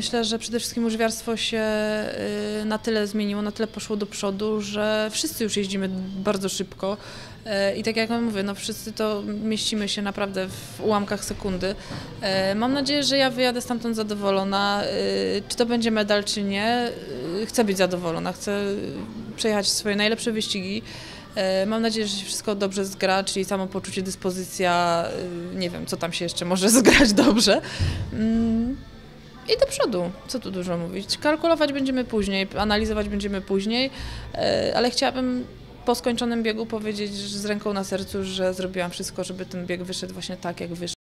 myślę, że przede wszystkim łyżwiarstwo się y, na tyle zmieniło, na tyle poszło do przodu, że wszyscy już jeździmy bardzo szybko. Y, I tak jak mówię, no wszyscy to mieścimy się naprawdę w ułamkach sekundy. Y, Mam nadzieję, że ja wyjadę stamtąd zadowolona. Czy to będzie medal, czy nie, chcę być zadowolona, chcę przejechać swoje najlepsze wyścigi. Mam nadzieję, że się wszystko dobrze zgra, czyli samopoczucie, dyspozycja, y, nie wiem, co tam się jeszcze może zgrać dobrze. I do przodu, co tu dużo mówić. Kalkulować będziemy później, analizować będziemy później, e, ale chciałabym po skończonym biegu powiedzieć z ręką na sercu, że zrobiłam wszystko, żeby ten bieg wyszedł właśnie tak, jak wyszedł.